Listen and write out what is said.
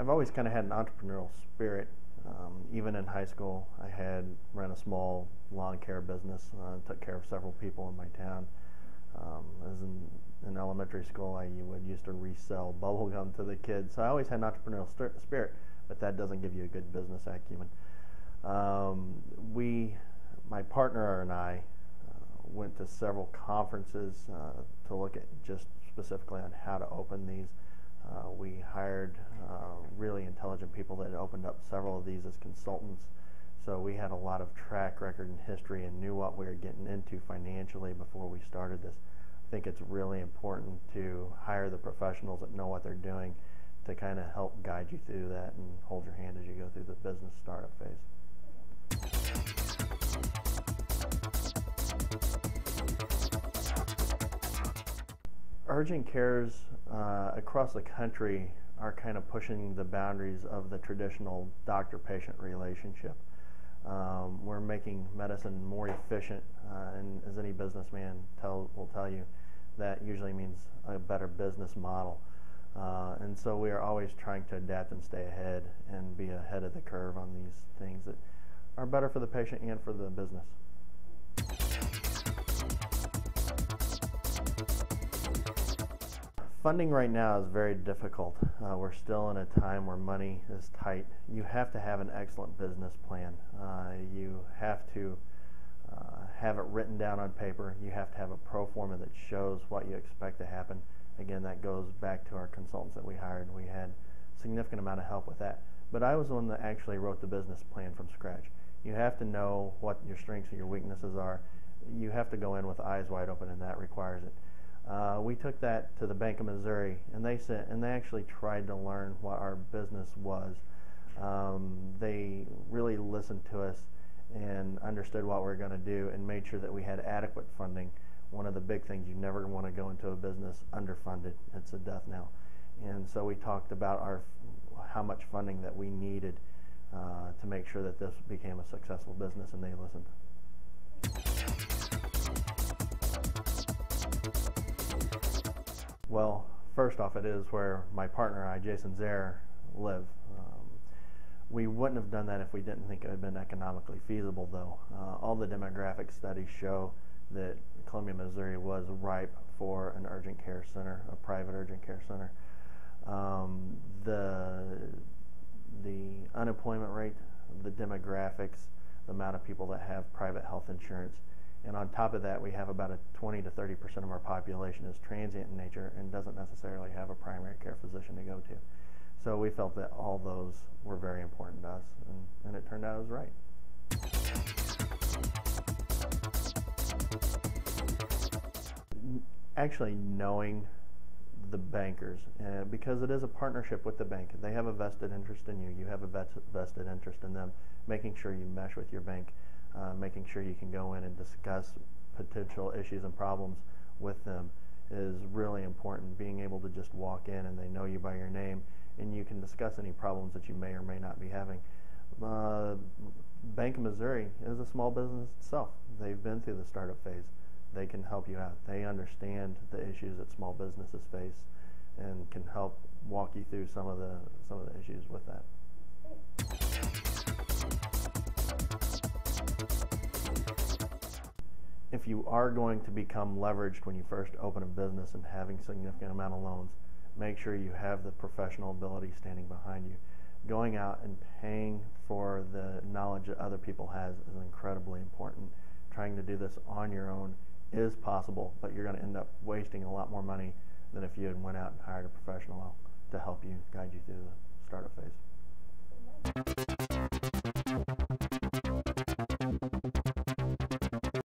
I've always kind of had an entrepreneurial spirit. Um, even in high school, I had ran a small lawn care business. Uh, took care of several people in my town. Um, as in, in elementary school, I would used to resell bubble gum to the kids. So I always had an entrepreneurial spirit, but that doesn't give you a good business acumen. Um, we, my partner and I, uh, went to several conferences uh, to look at just specifically on how to open these. Uh, we hired uh, really intelligent people that opened up several of these as consultants. So we had a lot of track record and history and knew what we were getting into financially before we started this. I think it's really important to hire the professionals that know what they're doing to kind of help guide you through that and hold your hand as you go through the business startup phase. Urgent cares uh, across the country are kind of pushing the boundaries of the traditional doctor-patient relationship. Um, we're making medicine more efficient, uh, and as any businessman tell, will tell you, that usually means a better business model. Uh, and so we are always trying to adapt and stay ahead and be ahead of the curve on these things that are better for the patient and for the business. Funding right now is very difficult. Uh, we're still in a time where money is tight. You have to have an excellent business plan. Uh, you have to uh, have it written down on paper. You have to have a pro forma that shows what you expect to happen. Again, that goes back to our consultants that we hired. We had significant amount of help with that. But I was the one that actually wrote the business plan from scratch. You have to know what your strengths and your weaknesses are. You have to go in with eyes wide open, and that requires it. Uh, we took that to the Bank of Missouri, and they said, and they actually tried to learn what our business was. Um, they really listened to us and understood what we were going to do, and made sure that we had adequate funding. One of the big things you never want to go into a business underfunded. It's a death knell. And so we talked about our how much funding that we needed uh, to make sure that this became a successful business, and they listened. Well, first off, it is where my partner and I, Jason Zaire, live. Um, we wouldn't have done that if we didn't think it had been economically feasible, though. Uh, all the demographic studies show that Columbia, Missouri was ripe for an urgent care center, a private urgent care center. Um, the the unemployment rate, the demographics, the amount of people that have private health insurance, and on top of that, we have about a 20 to 30 percent of our population is transient in nature and doesn't necessarily have a primary care physician to go to. So we felt that all those were very important to us, and, and it turned out it was right. Actually, knowing the bankers uh, because it is a partnership with the bank. They have a vested interest in you. You have a vested interest in them. Making sure you mesh with your bank, uh, making sure you can go in and discuss potential issues and problems with them is really important. Being able to just walk in and they know you by your name and you can discuss any problems that you may or may not be having. Uh, Bank of Missouri is a small business itself. They've been through the startup phase they can help you out. They understand the issues that small businesses face and can help walk you through some of the some of the issues with that. If you are going to become leveraged when you first open a business and having significant amount of loans, make sure you have the professional ability standing behind you. Going out and paying for the knowledge that other people has is incredibly important. Trying to do this on your own is possible, but you're going to end up wasting a lot more money than if you had went out and hired a professional to help you guide you through the startup phase.